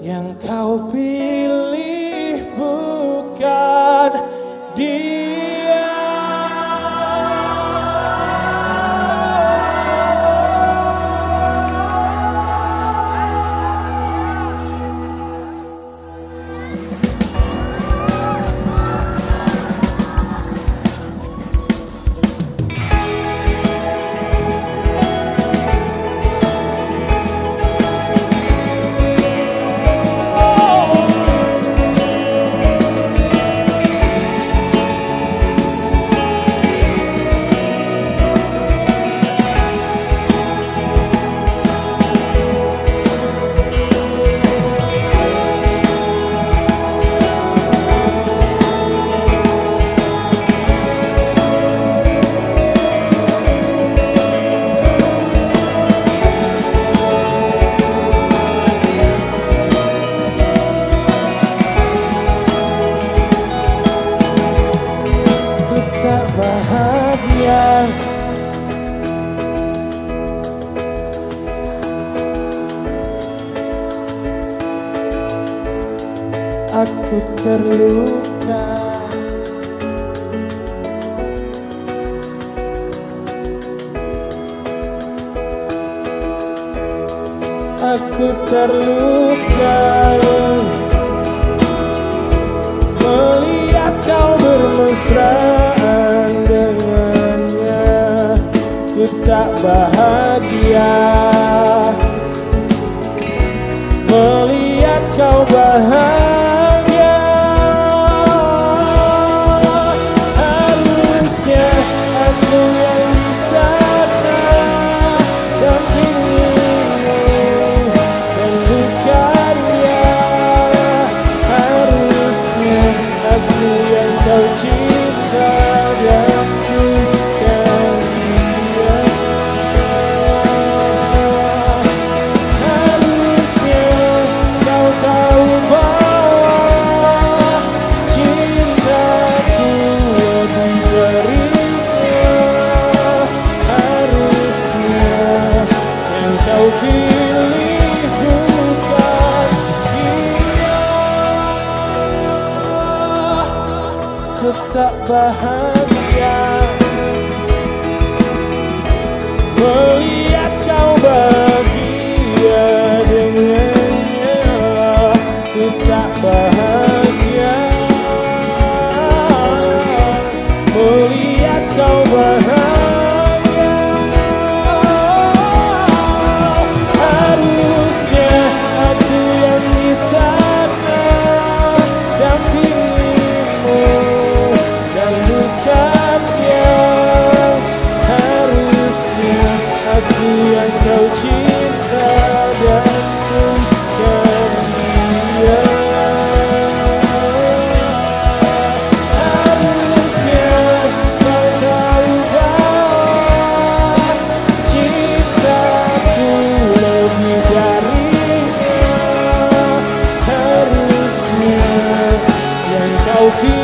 yang kau pilih. aku terluka. Aku terluka. Melihat kau bermesraan dengannya Ku tak bahagia. tak bahagia Melihat kau bahagia dengannya Ku tak bahagia Melihat kau bahagia. Sophie.